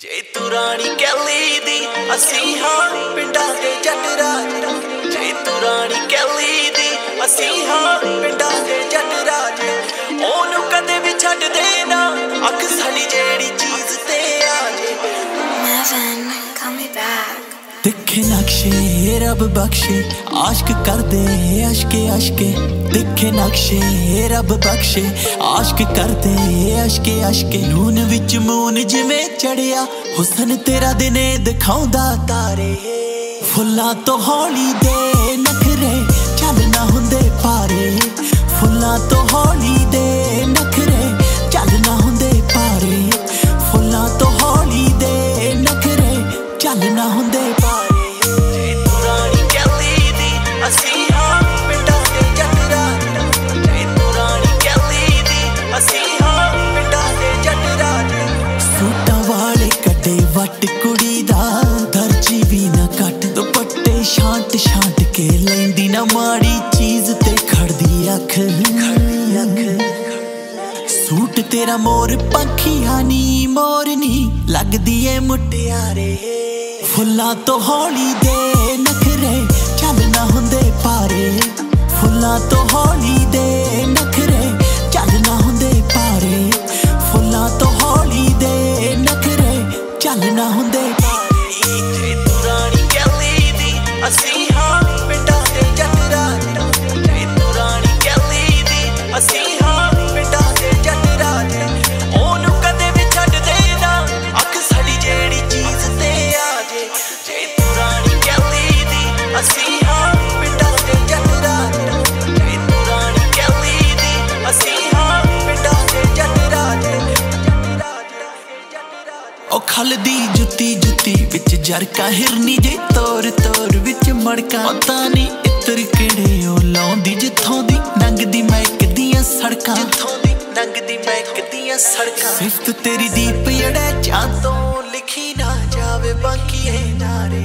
ਜੇ ਤੂੰ ਰਾਣੀ ਕੈਲੀ ਦੀ, ਅਸੀਂ ਹਾਂ ਪਿੰਡਾਂ ਦੇ ਜੱਟ ਰਾਜ ਜੇ ਤੂੰ ਰਾਣੀ ਕੈਲੀ ਦੀ, ਅਸੀਂ ਹਾਂ ਪਿੰਡਾਂ ਦੇ ਜੱਟ ਰਾਜ ਉਹਨੂੰ ਕਦੇ ਵੀ ਛੱਡ ਦੇਣਾ, ਅੱਖ ਸਾਡੀ ਜਿਹੜੀ ਦੇਖੇ ਨਕਸ਼ੇ ਰੱਬ ਬਖਸ਼ੇ। ਆਸ਼ਕ ਕਰਦੇ ਅਸ਼ਕੇ ਅਸ਼ਕੇ ਦੇਖੇ ਨਕਸ਼ੇ ਰੱਬ ਬਖਸ਼ੇ। ਆਸ਼ਕ ਕਰਦੇ ਅਸ਼ਕੇ ਅਸ਼ਕੇ ਨੂਨ ਵਿੱਚ ਮੂਨ ਜਿਵੇਂ ਚੜਿਆ, ਹੁਸਨ ਤੇਰਾ ਦਿਨੇ ਦਿਖਾਉਂਦਾ ਤਾਰੇ। ਫੁੱਲਾਂ ਤੋਂ ਹੌਲੀ ਦੇ ਨਖਰੇ, ਚੱਲ ਨਾ ਹੁੰਦੇ ਪਾਰੇ। ਫੁੱਲਾਂ ਤੋਂ ਹੌਲੀ ਕੱਟੇ ਵੱਟ ਕੁੜੀ ਦਾ ਦਰਜੀ ਵੀ ਨਾ ਕੱਟ। ਦੁਪੱਟੇ ਛਾਂਟ ਛਾਂਟ ਕੇ ਲੈਂਦੀ ਨਾ ਮਾੜੀ ਚੀਜ਼ ਤੇ ਖੜਦੀ ਅੱਖ ਖੜਦੀ ਅੱਖ ਸੂਟ ਤੇਰਾ ਮੋਰ ਪੰਖੀਆਂ ਨੀ ਮੋਰਨੀ ਲੱਗਦੀ ਏ ਮੁਟਿਆਰੇ। ਫੁੱਲਾਂ ਤੋਂ ਹੌਲੀ ਦੇ ਨਖਰੇ, ਚੱਲ ਨਾ ਹੁੰਦੇ ਪਾਰੇ। ਫੁੱਲਾਂ ਤੋਂ ਹੌਲੀ ਖਲਦੀ ਜੁੱਤੀ ਜੁੱਤੀ ਵਿੱਚ ਜਰਕਾ ਹਿਰਨੀ ਜੇ ਤੋਰ ਤੋਰ ਵਿੱਚ ਮੜਕਾ। ਪਤਾ ਨਹੀਂ ਇਤਰ ਕਿਹੜੇ ਉਹ ਲਾਉਂਦੀ, ਜਿੱਥੋਂ ਦੀ ਨੰਗਦੀ ਮਹਿਕਦੀਆਂ ਸੜਕਾਂ। ਜਿੱਥੋਂ ਦੀ ਨੰਗਦੀ ਮਹਿਕਦੀਆਂ ਸੜਕਾਂ। ਸਿਫਤ ਤੇਰੀ ਦੀਪ ਜੜਾ ਚਾਂਦ ਲਿਖੀ ਨਾ ਜਾਵੇ, ਬਾਕੀ ਇਹ ਨਾਰੇ।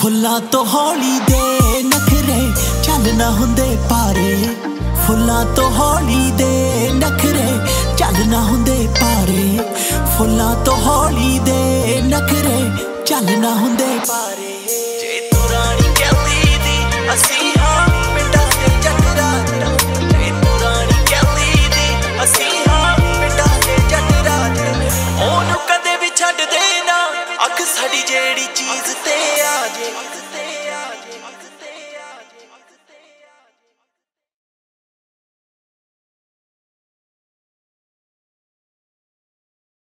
ਫੁੱਲਾਂ ਤੋਂ ਹੌਲੀ ਦੇ ਨਖਰੇ ਚੱਲ ਨਾ ਹੁੰਦੇ ਪਾਰੇ। ਫੁੱਲਾਂ ਤੋਂ ਹੌਲੀ ਦੇ ਨਖਰੇ ਚੱਲ ਨਾ ਹੁੰਦੇ ਪਾਰੇ। ਫੁੱਲਾਂ ਤੋਂ ਚੱਲ ਨਾ ਹੁੰਦੇ। ਪਾਰੇ